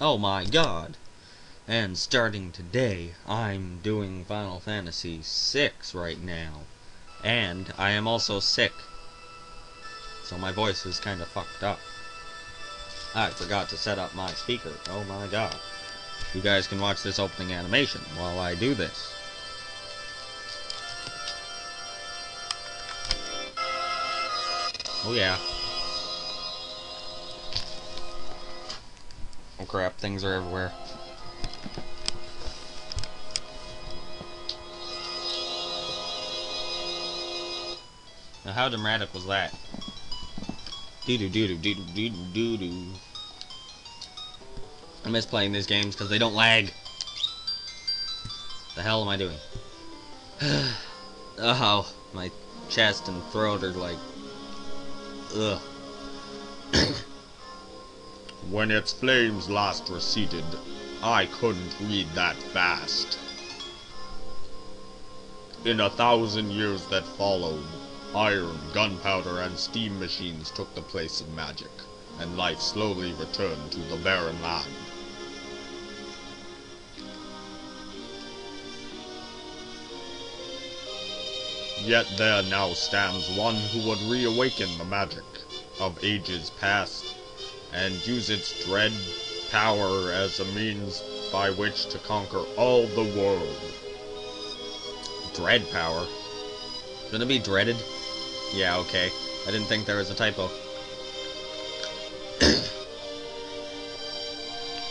Oh my god. And starting today, I'm doing Final Fantasy VI right now. And I am also sick. So my voice is kind of fucked up. I forgot to set up my speaker. Oh my god. You guys can watch this opening animation while I do this. Oh yeah. Oh crap, things are everywhere. Now how dramatic was that? Doo doo doo doo doo doo doo doo. I miss playing these games because they don't lag. The hell am I doing? oh, my chest and throat are like, ugh. When its flames last receded, I couldn't read that fast. In a thousand years that followed, iron, gunpowder, and steam machines took the place of magic, and life slowly returned to the barren land. Yet there now stands one who would reawaken the magic of ages past, and use its dread power as a means by which to conquer all the world. Dread power. Gonna be dreaded? Yeah, okay. I didn't think there was a typo.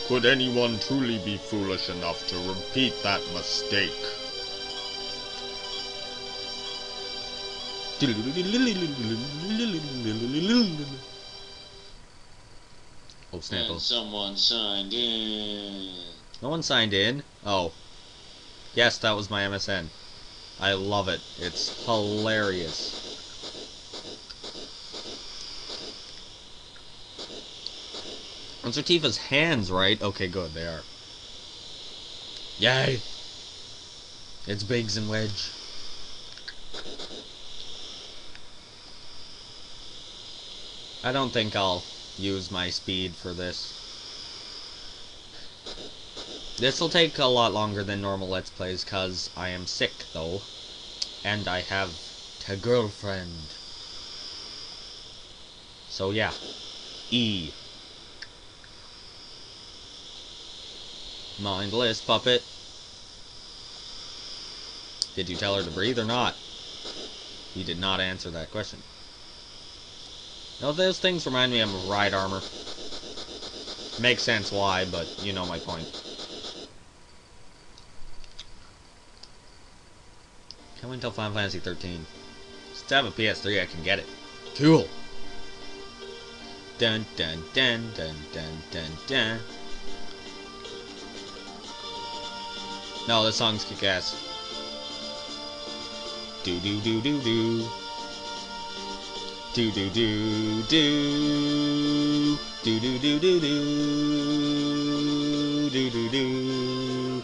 Could anyone truly be foolish enough to repeat that mistake? And someone signed in. No one signed in. Oh. Yes, that was my MSN. I love it. It's hilarious. Those are hands, right? Okay, good, they are. Yay! It's Biggs and Wedge. I don't think I'll use my speed for this. This will take a lot longer than normal Let's Plays, because I am sick, though. And I have a girlfriend. So, yeah. E. Mindless puppet. Did you tell her to breathe or not? He did not answer that question. No, those things remind me of ride armor. Makes sense why, but you know my point. Can't wait until Final Fantasy 13. Since I have a PS3, I can get it. Cool. Dun dun dun dun dun dun dun. No, this song's kick ass. Do do do do do. Do do do do. Do do do do do. Do do do.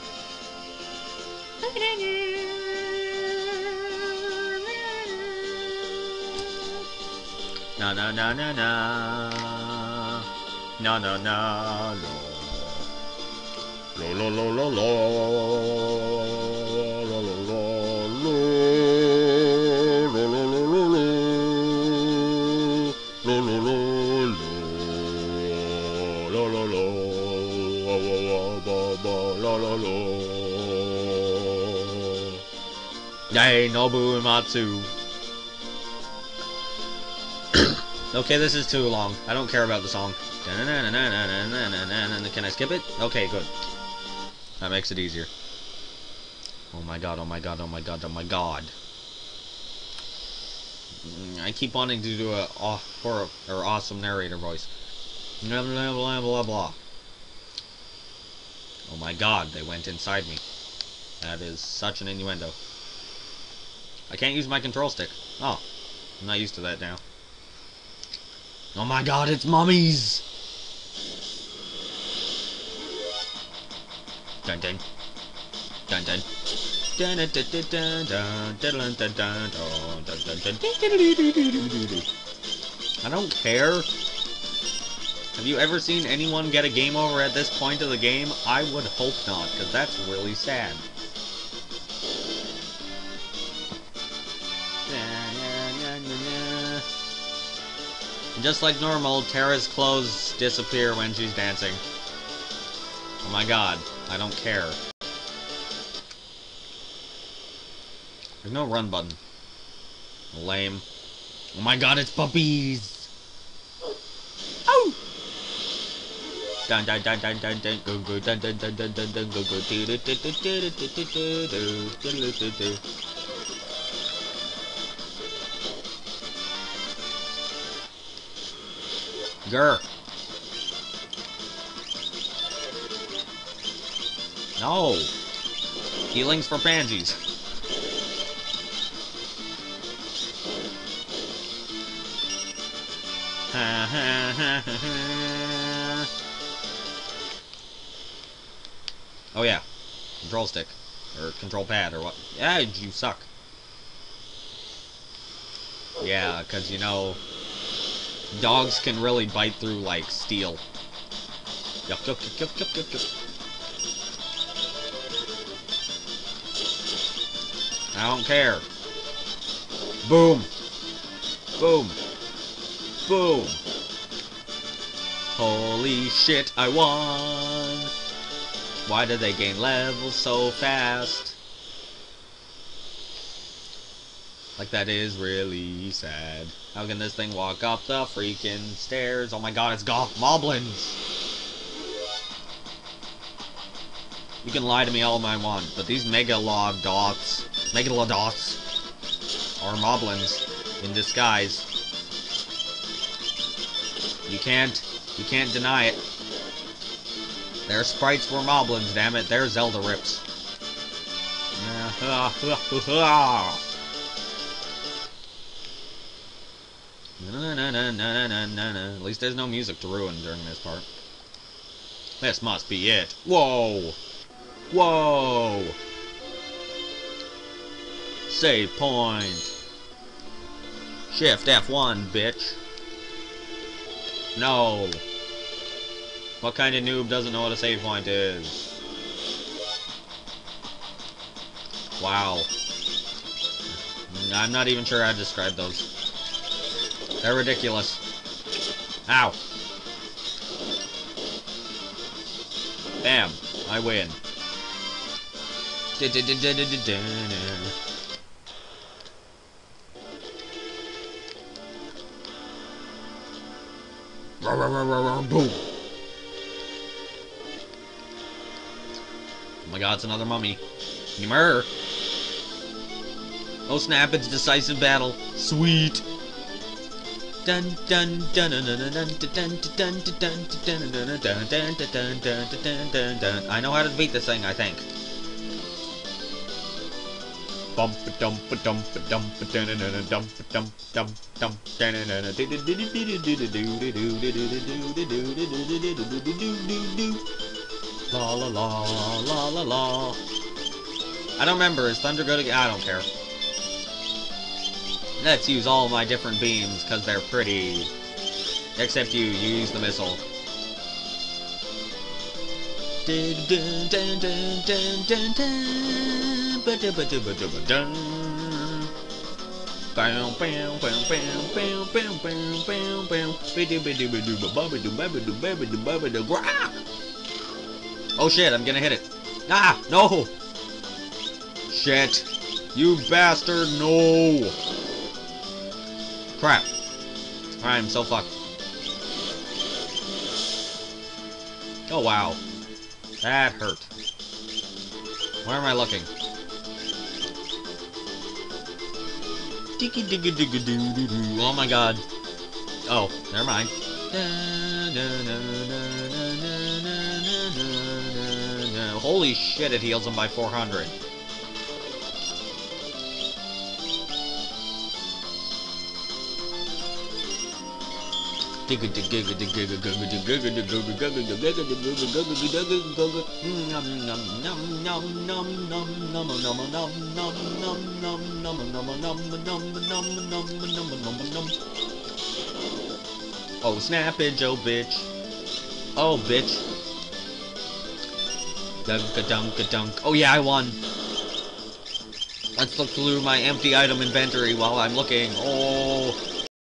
Na na na na na. Na na na lo lo lo lo lo lo la Yay, Nobu okay, this is too long. I don't care about the song. Can I skip it? Okay, good. That makes it easier. Oh my god, oh my god, oh my god, oh my god. Mm, I keep wanting to do a aw horror or awesome narrator voice. Blah blah blah blah blah. Oh my god, they went inside me. That is such an innuendo. I can't use my control stick. Oh, I'm not used to that now. Oh my god, it's mummies! Dun dun. Dun dun. Dun dun dun dun dun dun dun dun dun dun dun dun dun dun. I don't care. I Have you ever seen anyone get a game over at this point of the game? I would hope not, because that's really sad. Just like normal, Terra's clothes disappear when she's dancing. Oh my god, I don't care. There's no run button. Lame. Oh my god, it's puppies! Oh! Dun dun dun dun dun dun go go dun dun dun dun dun dun go go do do do do do do do do do do do do do Grr. No. Healings for pansies. Ha ha ha ha ha. Oh yeah. Control stick. Or control pad or what. Yeah, you suck. Yeah, because you know, dogs can really bite through like steel. I don't care. Boom. Boom. Boom. Holy shit, I won. Why do they gain levels so fast? Like that is really sad. How can this thing walk up the freaking stairs? Oh my god, it's golf moblins! You can lie to me all I want, but these megalodots, megalodots, are moblins in disguise. You can't, you can't deny it. Their sprites were moblins, damn it. They're Zelda rips. At least there's no music to ruin during this part. This must be it. Whoa! Whoa! Save point. Shift F1, bitch. No. What kind of noob doesn't know what a save point is? Wow. I'm not even sure how to describe those. They're ridiculous. Ow. Bam. I win. Boom. My god, it's another mummy. Ymir. Oh snap, it's decisive battle. Sweet. Dun dun dun dun dun dun dun dun dun dun dun dun dun dun dun dun dun dun dun I know how to beat this thing, I think. Bump a dump a dump a dump a dun dun dun dump a dump dump dump dun dun dun do do do do do do do do do do do do do do do La la la la la la. I don't remember. Is Thunder good? I don't care. Let's use all my different beams, because they're pretty. Except you, you use the missile. Oh shit, I'm gonna hit it. Ah, no! Shit. You bastard, no! Crap. I'm so fucked. Oh wow. That hurt. Where am I looking? Diggy diggy diggy doo doo doo. Oh my god. Oh, never mind. Holy shit, it heals him by 400. Oh, snap it, Joe bitch. Oh, bitch. Dunk dunk dunk. Oh yeah, I won. Let's look through my empty item inventory while I'm looking. Oh.